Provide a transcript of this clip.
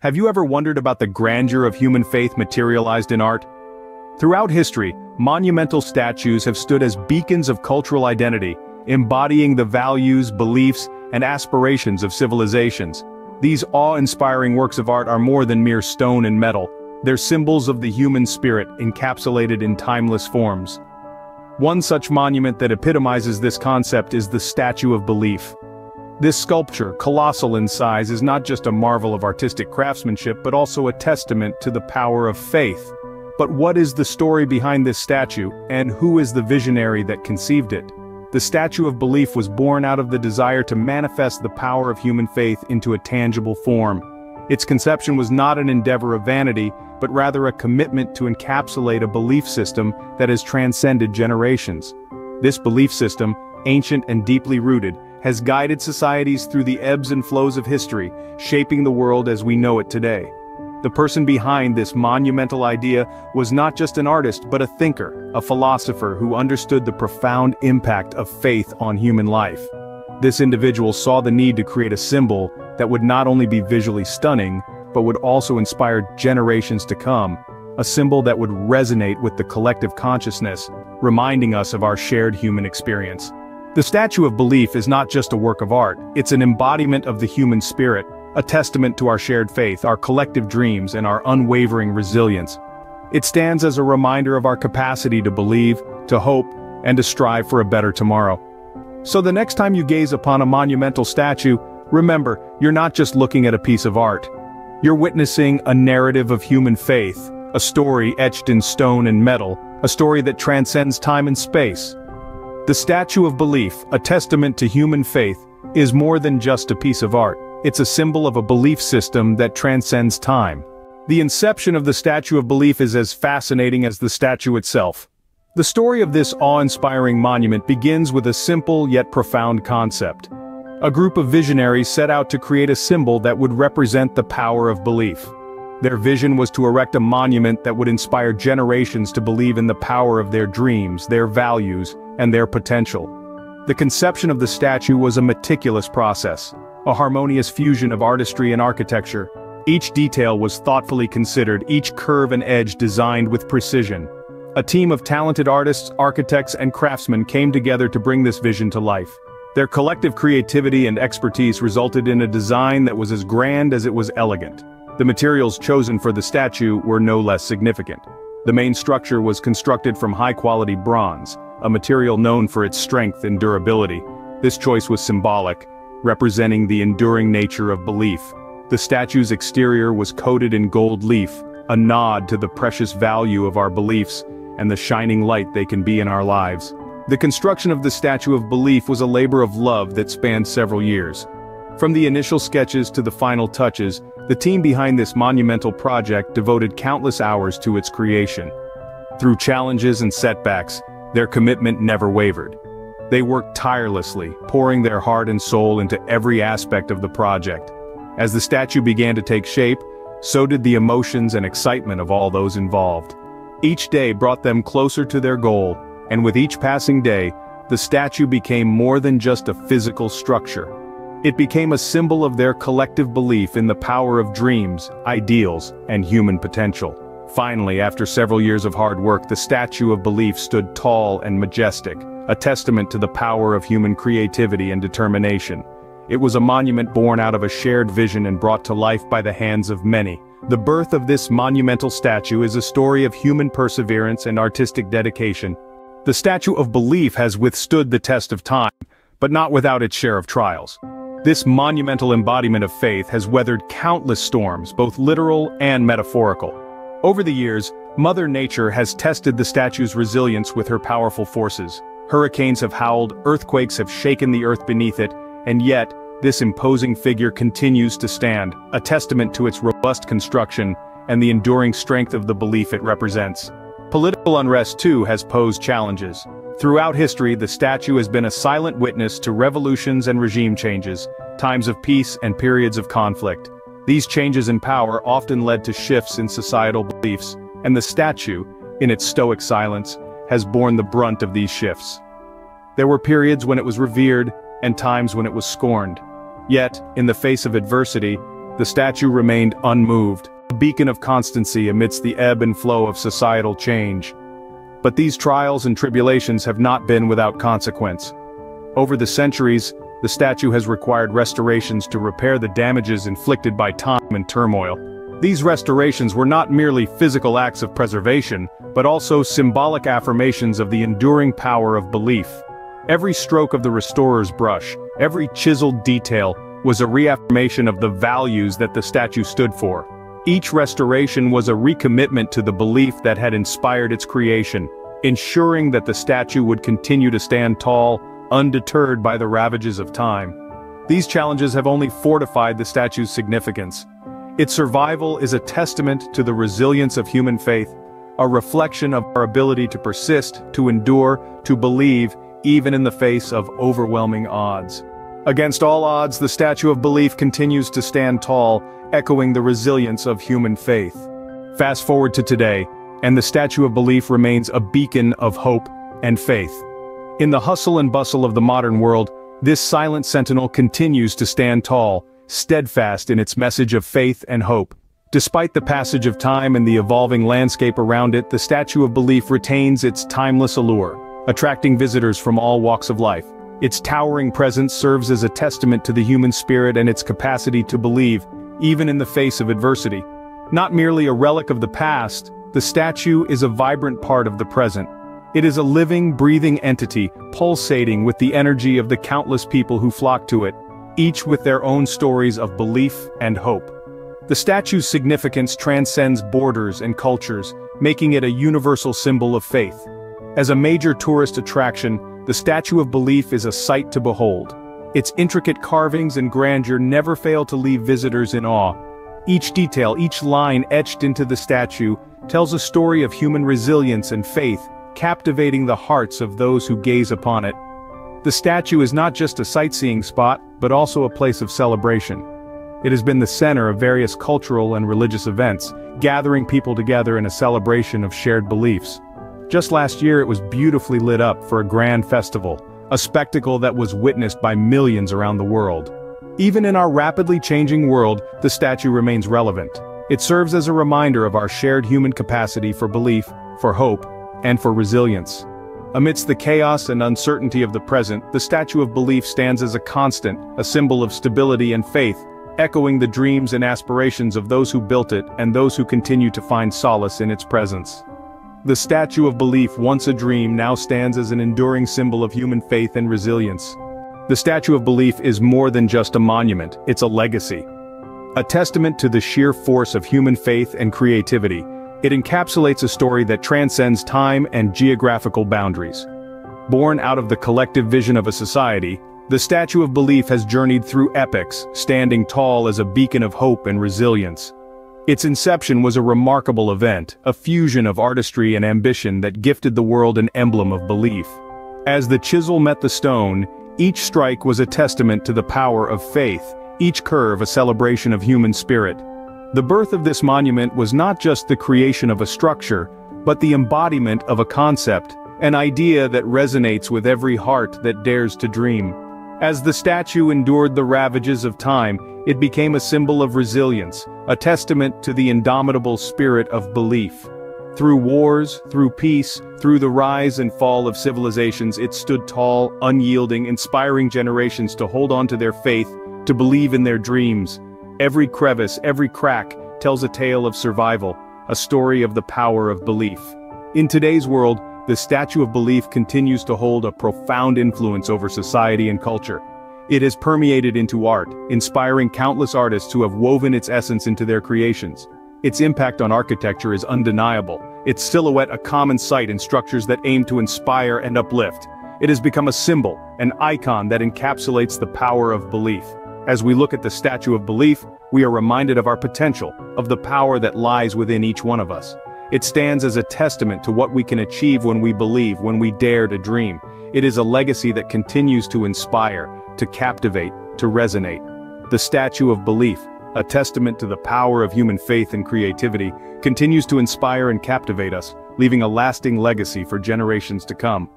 Have you ever wondered about the grandeur of human faith materialized in art? Throughout history, monumental statues have stood as beacons of cultural identity, embodying the values, beliefs, and aspirations of civilizations. These awe-inspiring works of art are more than mere stone and metal, they're symbols of the human spirit encapsulated in timeless forms. One such monument that epitomizes this concept is the Statue of Belief. This sculpture, colossal in size, is not just a marvel of artistic craftsmanship but also a testament to the power of faith. But what is the story behind this statue, and who is the visionary that conceived it? The Statue of Belief was born out of the desire to manifest the power of human faith into a tangible form. Its conception was not an endeavor of vanity, but rather a commitment to encapsulate a belief system that has transcended generations. This belief system, ancient and deeply rooted, has guided societies through the ebbs and flows of history, shaping the world as we know it today. The person behind this monumental idea was not just an artist but a thinker, a philosopher who understood the profound impact of faith on human life. This individual saw the need to create a symbol that would not only be visually stunning, but would also inspire generations to come, a symbol that would resonate with the collective consciousness, reminding us of our shared human experience. The Statue of Belief is not just a work of art, it's an embodiment of the human spirit, a testament to our shared faith, our collective dreams, and our unwavering resilience. It stands as a reminder of our capacity to believe, to hope, and to strive for a better tomorrow. So the next time you gaze upon a monumental statue, remember, you're not just looking at a piece of art. You're witnessing a narrative of human faith, a story etched in stone and metal, a story that transcends time and space. The Statue of Belief, a testament to human faith, is more than just a piece of art. It's a symbol of a belief system that transcends time. The inception of the Statue of Belief is as fascinating as the statue itself. The story of this awe-inspiring monument begins with a simple yet profound concept. A group of visionaries set out to create a symbol that would represent the power of belief. Their vision was to erect a monument that would inspire generations to believe in the power of their dreams, their values, and their potential. The conception of the statue was a meticulous process a harmonious fusion of artistry and architecture. Each detail was thoughtfully considered, each curve and edge designed with precision. A team of talented artists, architects, and craftsmen came together to bring this vision to life. Their collective creativity and expertise resulted in a design that was as grand as it was elegant. The materials chosen for the statue were no less significant. The main structure was constructed from high-quality bronze, a material known for its strength and durability. This choice was symbolic, representing the enduring nature of belief. The statue's exterior was coated in gold leaf, a nod to the precious value of our beliefs and the shining light they can be in our lives. The construction of the Statue of Belief was a labor of love that spanned several years. From the initial sketches to the final touches, the team behind this monumental project devoted countless hours to its creation. Through challenges and setbacks, their commitment never wavered. They worked tirelessly, pouring their heart and soul into every aspect of the project. As the statue began to take shape, so did the emotions and excitement of all those involved. Each day brought them closer to their goal, and with each passing day, the statue became more than just a physical structure. It became a symbol of their collective belief in the power of dreams, ideals, and human potential. Finally, after several years of hard work the Statue of Belief stood tall and majestic, a testament to the power of human creativity and determination. It was a monument born out of a shared vision and brought to life by the hands of many. The birth of this monumental statue is a story of human perseverance and artistic dedication. The Statue of Belief has withstood the test of time, but not without its share of trials. This monumental embodiment of faith has weathered countless storms, both literal and metaphorical. Over the years, Mother Nature has tested the statue's resilience with her powerful forces. Hurricanes have howled, earthquakes have shaken the earth beneath it, and yet, this imposing figure continues to stand, a testament to its robust construction and the enduring strength of the belief it represents. Political unrest too has posed challenges. Throughout history the statue has been a silent witness to revolutions and regime changes, times of peace and periods of conflict. These changes in power often led to shifts in societal beliefs, and the statue, in its stoic silence, has borne the brunt of these shifts. There were periods when it was revered, and times when it was scorned. Yet, in the face of adversity, the statue remained unmoved, a beacon of constancy amidst the ebb and flow of societal change. But these trials and tribulations have not been without consequence. Over the centuries, the statue has required restorations to repair the damages inflicted by time and turmoil. These restorations were not merely physical acts of preservation, but also symbolic affirmations of the enduring power of belief. Every stroke of the restorer's brush, every chiseled detail, was a reaffirmation of the values that the statue stood for. Each restoration was a recommitment to the belief that had inspired its creation, ensuring that the statue would continue to stand tall, undeterred by the ravages of time. These challenges have only fortified the statue's significance. Its survival is a testament to the resilience of human faith, a reflection of our ability to persist, to endure, to believe, even in the face of overwhelming odds. Against all odds the Statue of Belief continues to stand tall, echoing the resilience of human faith. Fast forward to today, and the Statue of Belief remains a beacon of hope and faith. In the hustle and bustle of the modern world, this silent sentinel continues to stand tall, steadfast in its message of faith and hope. Despite the passage of time and the evolving landscape around it, the Statue of Belief retains its timeless allure, attracting visitors from all walks of life. Its towering presence serves as a testament to the human spirit and its capacity to believe, even in the face of adversity. Not merely a relic of the past, the statue is a vibrant part of the present, it is a living, breathing entity, pulsating with the energy of the countless people who flock to it, each with their own stories of belief and hope. The statue's significance transcends borders and cultures, making it a universal symbol of faith. As a major tourist attraction, the Statue of Belief is a sight to behold. Its intricate carvings and grandeur never fail to leave visitors in awe. Each detail, each line etched into the statue, tells a story of human resilience and faith, captivating the hearts of those who gaze upon it. The statue is not just a sightseeing spot, but also a place of celebration. It has been the center of various cultural and religious events, gathering people together in a celebration of shared beliefs. Just last year it was beautifully lit up for a grand festival, a spectacle that was witnessed by millions around the world. Even in our rapidly changing world, the statue remains relevant. It serves as a reminder of our shared human capacity for belief, for hope, and for resilience. Amidst the chaos and uncertainty of the present, the Statue of Belief stands as a constant, a symbol of stability and faith, echoing the dreams and aspirations of those who built it and those who continue to find solace in its presence. The Statue of Belief, once a dream, now stands as an enduring symbol of human faith and resilience. The Statue of Belief is more than just a monument, it's a legacy. A testament to the sheer force of human faith and creativity, it encapsulates a story that transcends time and geographical boundaries. Born out of the collective vision of a society, the Statue of Belief has journeyed through epochs, standing tall as a beacon of hope and resilience. Its inception was a remarkable event, a fusion of artistry and ambition that gifted the world an emblem of belief. As the chisel met the stone, each strike was a testament to the power of faith, each curve a celebration of human spirit. The birth of this monument was not just the creation of a structure, but the embodiment of a concept, an idea that resonates with every heart that dares to dream. As the statue endured the ravages of time, it became a symbol of resilience, a testament to the indomitable spirit of belief. Through wars, through peace, through the rise and fall of civilizations it stood tall, unyielding, inspiring generations to hold on to their faith, to believe in their dreams, Every crevice, every crack, tells a tale of survival, a story of the power of belief. In today's world, the Statue of Belief continues to hold a profound influence over society and culture. It has permeated into art, inspiring countless artists who have woven its essence into their creations. Its impact on architecture is undeniable, its silhouette a common sight in structures that aim to inspire and uplift. It has become a symbol, an icon that encapsulates the power of belief. As we look at the Statue of Belief, we are reminded of our potential, of the power that lies within each one of us. It stands as a testament to what we can achieve when we believe, when we dare to dream. It is a legacy that continues to inspire, to captivate, to resonate. The Statue of Belief, a testament to the power of human faith and creativity, continues to inspire and captivate us, leaving a lasting legacy for generations to come.